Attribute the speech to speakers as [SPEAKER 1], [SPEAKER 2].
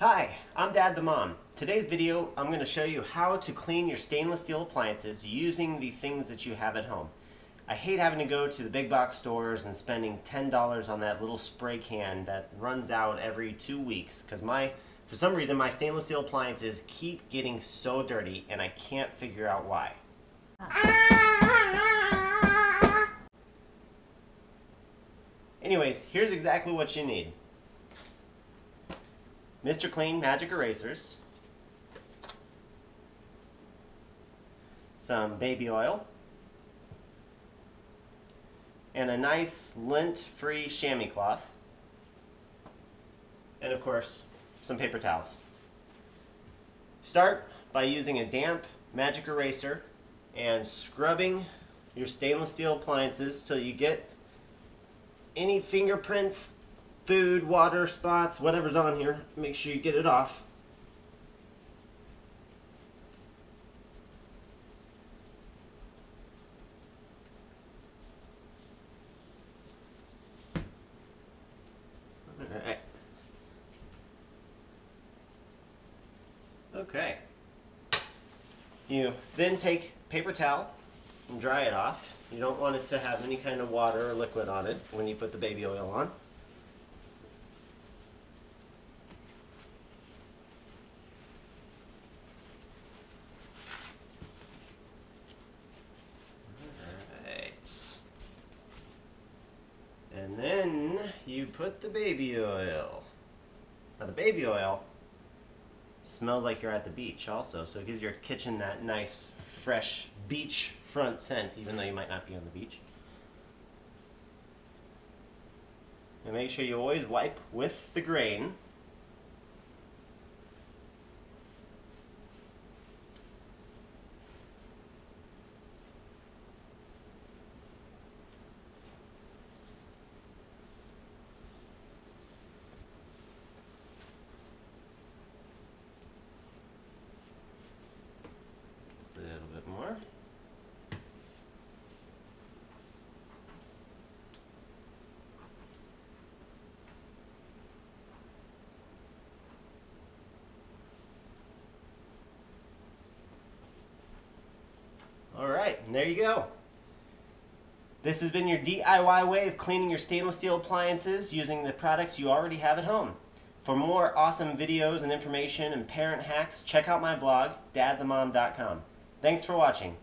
[SPEAKER 1] Hi, I'm Dad the Mom. Today's video, I'm going to show you how to clean your stainless steel appliances using the things that you have at home. I hate having to go to the big box stores and spending $10 on that little spray can that runs out every two weeks because my, for some reason, my stainless steel appliances keep getting so dirty and I can't figure out why. Anyways, here's exactly what you need. Mr. Clean Magic Erasers, some baby oil, and a nice lint-free chamois cloth, and of course, some paper towels. Start by using a damp magic eraser and scrubbing your stainless steel appliances till you get any fingerprints food, water, spots, whatever's on here, make sure you get it off. Alright. Okay. You then take paper towel and dry it off. You don't want it to have any kind of water or liquid on it when you put the baby oil on. And then you put the baby oil. Now the baby oil smells like you're at the beach also, so it gives your kitchen that nice, fresh beach front scent, even though you might not be on the beach. And make sure you always wipe with the grain Alright, and there you go. This has been your DIY way of cleaning your stainless steel appliances using the products you already have at home. For more awesome videos and information and parent hacks, check out my blog, dadthemom.com. Thanks for watching.